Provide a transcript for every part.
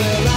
will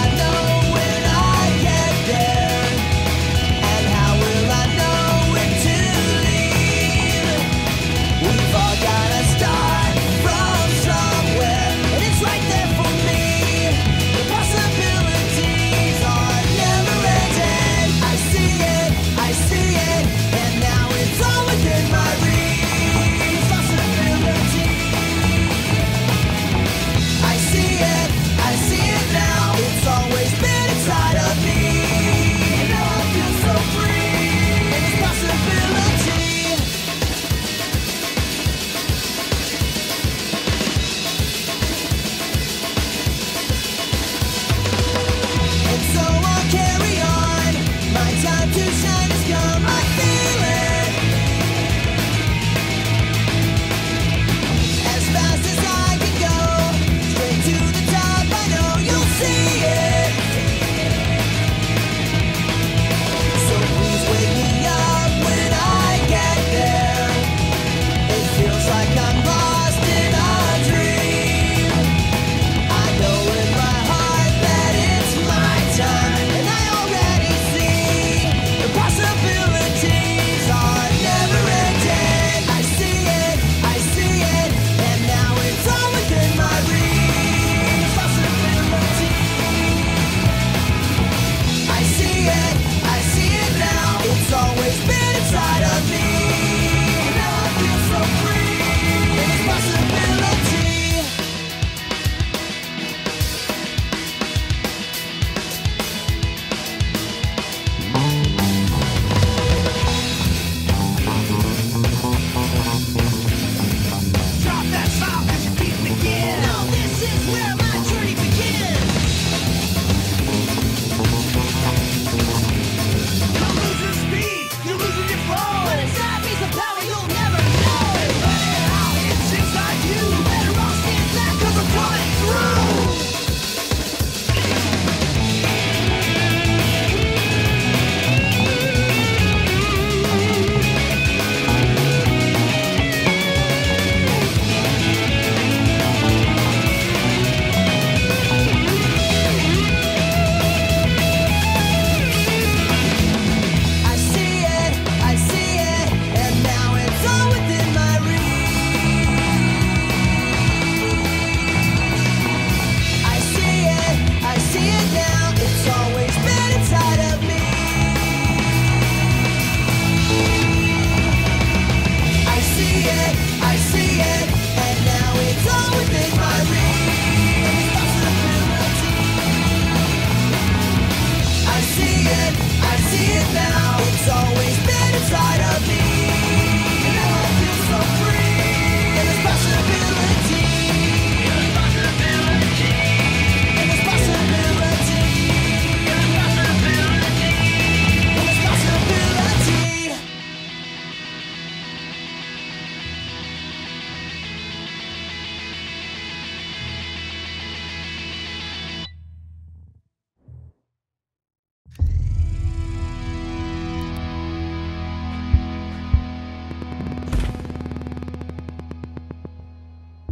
see it now. It's always.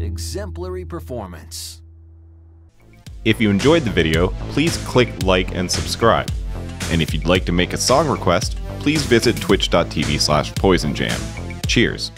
Exemplary performance. If you enjoyed the video, please click like and subscribe. And if you'd like to make a song request, please visit twitch.tv slash poizenjam. Cheers.